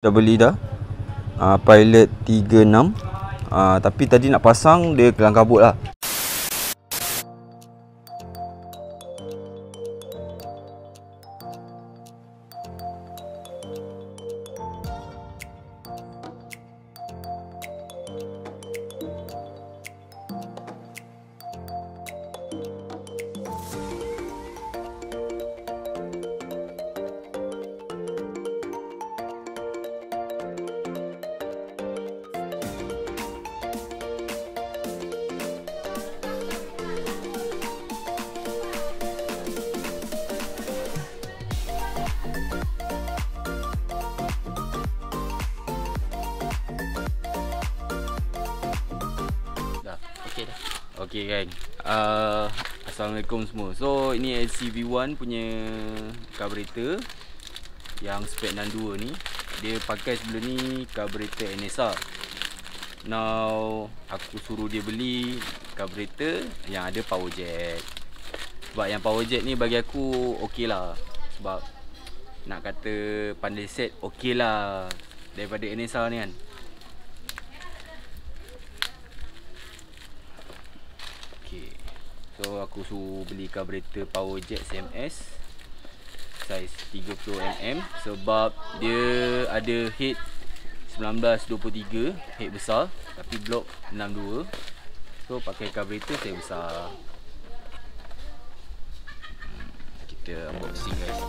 Dah beli dah. Uh, Pilot 36 uh, Tapi tadi nak pasang Dia kelang kabut lah Okay gang uh, Assalamualaikum semua. So ini LCV1 punya carburetor Yang spek 62 ni Dia pakai sebelum ni carburetor NSR Now Aku suruh dia beli carburetor Yang ada power jet. Sebab yang power jet ni bagi aku okey lah. Sebab Nak kata pandai set okey lah Daripada NSR ni kan Okay. So aku suruh beli carburetor power jet CMS Size 30mm Sebab dia ada head 1923 Head besar Tapi block 62 So pakai carburetor saya besar. Hmm, Kita unboxing guys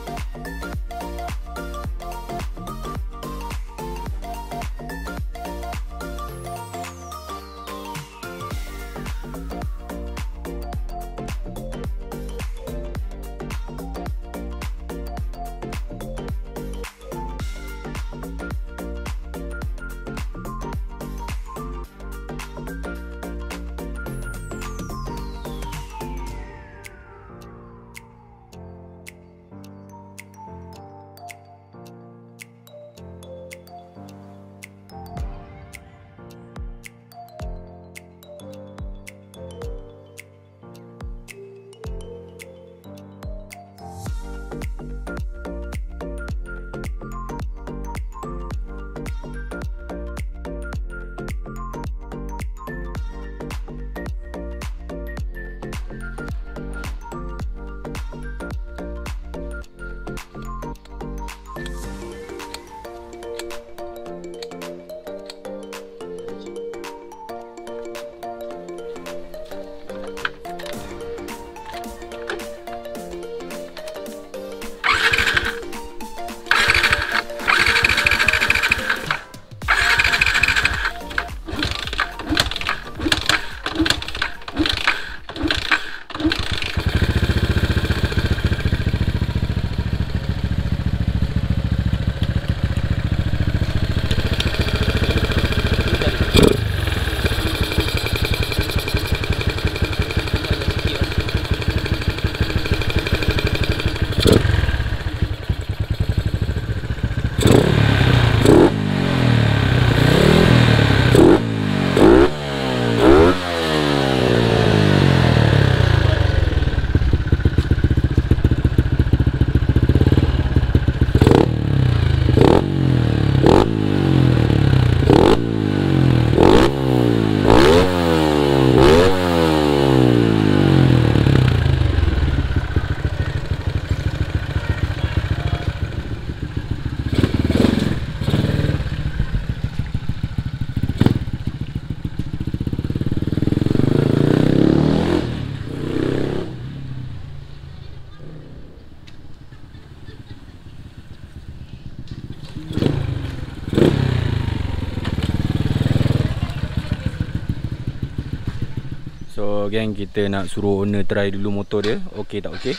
So gang kita nak suruh owner try dulu motor dia. Okey tak okey?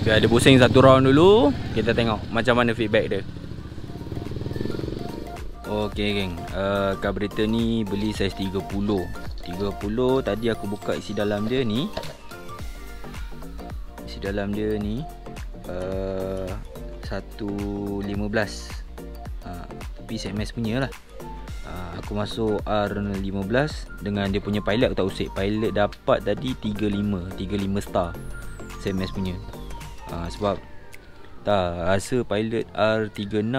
Biar dia pusing satu round dulu. Kita tengok macam mana feedback dia. Okey geng. Uh, Carburetor ni beli saiz 30 30 tadi aku buka isi dalam dia ni. Isi dalam dia ni uh, 115 uh, Tapi SMS punya lah Aku masuk R15 Dengan dia punya pilot aku tak usik. Pilot dapat tadi 35 35 star SMS punya. Uh, Sebab Tak, rasa pilot R36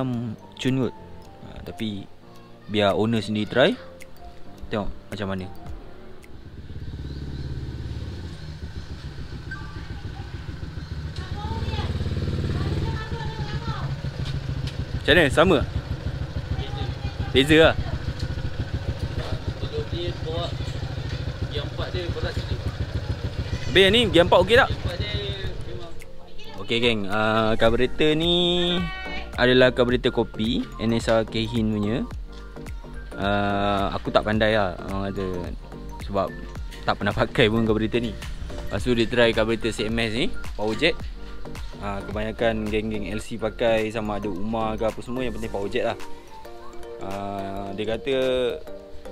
cun kot. Ha, Tapi biar owner sendiri try Tengok macam mana. Macam mana? Sama? Beza lah Kalau dia bawa Yang empat dia berat sikit Habis ni gear 4 okey tak? Dia memang Okey geng, uh, carburetor ni adalah carburetor kopi NSR Kehin punya. Uh, Aku tak pandai lah orang kata. Sebab tak pernah pakai pun carburetor ni. Lepas tu dia try carburetor CMS ni Power jet uh, Kebanyakan geng-geng LC pakai sama ada Umar ke apa semua Yang penting power jet lah. Uh, Dia kata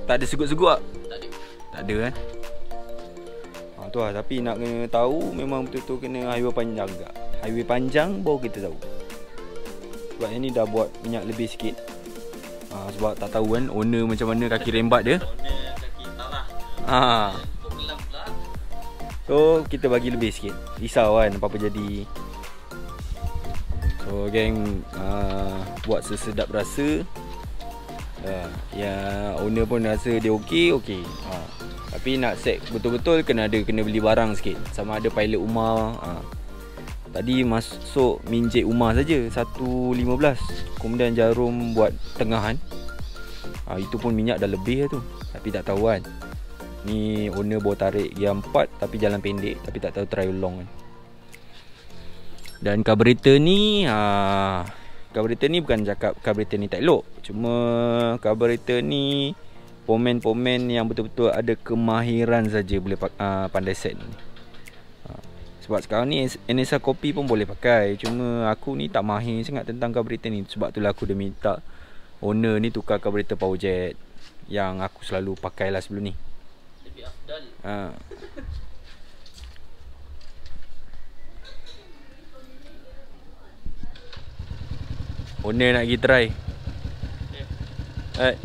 tak ada segut-segut tak? Tak ada Tak ada kan ha, tu lah. Tapi nak kena tahu Memang betul-betul kena highway panjang juga. Highway panjang baru kita tahu. Sebab yang ni dah buat minyak lebih sikit. Ha, Sebab tak tahu kan Owner macam mana kaki rembat dia. Ha. So kita bagi lebih sikit. Risau kan apa-apa jadi. So geng uh, Buat sesedap rasa. Uh, Ya owner pun rasa dia okey Okey. Uh, Tapi nak set betul-betul Kena ada Kena beli barang sikit. Sama ada pilot Umar uh. Tadi masuk minjek Umar saja 1.15 Kemudian jarum buat tengahan. Uh, Itu pun minyak dah lebih lah tu. Tapi tak tahu kan. Ni owner bawa tarik gear 4 Tapi jalan pendek. Tapi tak tahu try long kan. Dan carburetor ni ha, Carburetor ni bukan cakap Carburetor ni tak elok. Cuma Carburetor ni Pomen-pomen yang betul-betul ada kemahiran saja Boleh uh, pandai set ni ha, Sebab sekarang ni NSA kopi pun boleh pakai Cuma aku ni tak mahir sangat tentang carburetor ni Sebab tu lah aku dah minta Owner ni tukar carburetor power jet Yang aku selalu pakai lah sebelum ni Lebih afdal Ha. Owner nak pergi try. Eh.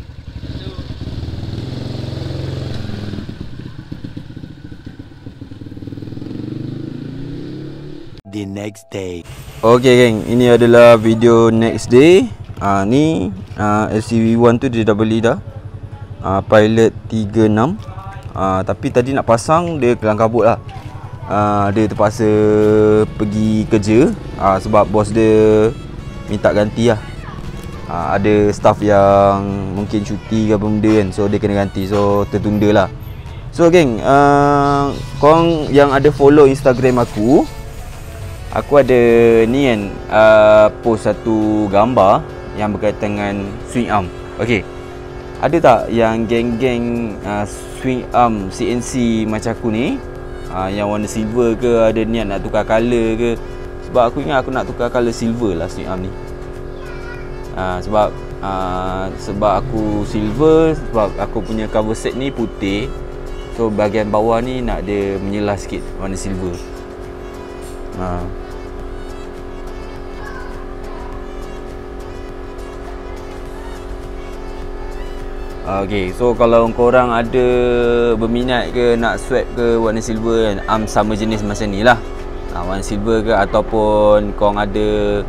Tu the next day. Okay geng, ini adalah video next day. Ah uh, ni uh, LCV1 tu dia dah beli dah. Uh, pilot 36. Ah uh, tapi tadi nak pasang dia kelang kabut lah. Uh, dia terpaksa pergi kerja uh, sebab bos dia minta ganti lah. Uh, ada staff yang mungkin cuti ke apa benda kan So dia kena ganti So tertunda lah So geng uh, Korang yang ada follow Instagram aku Aku ada ni kan uh, Post satu gambar Yang berkaitan dengan swing arm. Okay Ada tak yang geng-geng uh, Swing arm CNC macam aku ni uh, Yang warna silver ke Ada niat nak tukar colour ke? Sebab aku ingat aku nak tukar colour silver lah swing arm ni. Uh, Sebab uh, Sebab aku silver Sebab aku punya cover set ni putih. So bahagian bawah ni nak dia menyelah sikit warna silver. Ha. Okay, so kalau korang ada berminat ke nak swap ke warna silver kan Arm sama jenis macam ni lah. Ha, Warna silver ke ataupun korang ada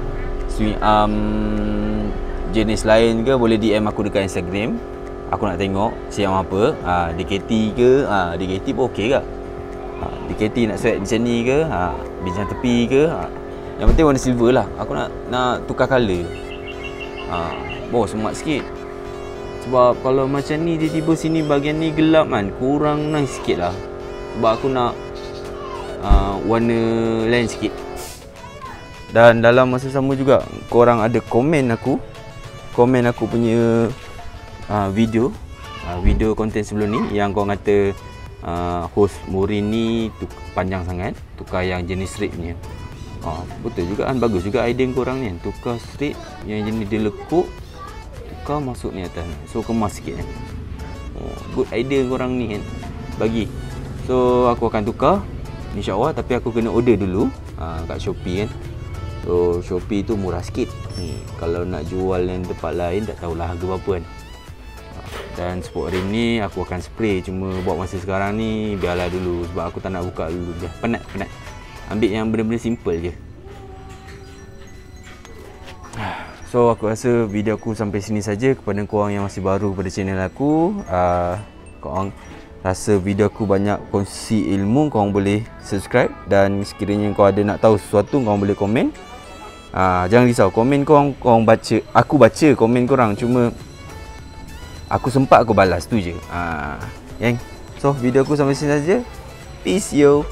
swing arm jenis lain ke Boleh DM aku dekat Instagram. Aku nak tengok siapa apa. Ha, DKT ke? Ha, DKT pun okey ke? Ha, DKT nak swap macam ni ke? Ha, Bincang tepi ke? Ha. Yang penting warna silver lah. Aku nak nak tukar colour. Ha, Boh semat sikit Sebab kalau macam ni Tiba-tiba sini bahagian ni gelap kan Kurang nice sikit lah. Sebab aku nak uh, Warna lain sikit. Dan dalam masa sama juga Korang ada komen aku. Komen aku punya uh, Video. Uh, Video konten sebelum ni Yang korang kata uh, Host Murin ni Panjang sangat. Tukar yang jenis straight punya. Uh, Betul juga kan? Bagus juga idea korang ni. Tukar straight Yang jenis dia lekuk Tukar masuk ni atas So kemas sikit kan oh, Good idea korang ni kan Bagi. So aku akan tukar InsyaAllah. Tapi aku kena order dulu uh, Kat Shopee kan. So Shopee tu murah sikit. Ni, Kalau nak jual yang tempat lain Tak tahulah harga berapa kan. Dan sport rim ni aku akan spray. Cuma buat masa sekarang ni Biarlah dulu. Sebab aku tak nak buka dulu. Je Penat, penat. Ambil yang benda-benda simple je So aku rasa video aku sampai sini saja kepada korang yang masih baru pada channel aku. Uh, korang rasa video aku banyak kongsi ilmu, korang boleh subscribe dan sekiranya kau ada nak tahu sesuatu, korang boleh komen. Uh, jangan risau, komen korang, korang baca. Aku baca komen korang cuma aku sempat aku balas tu je. Uh, yang So video aku sampai sini saja. Peace yo.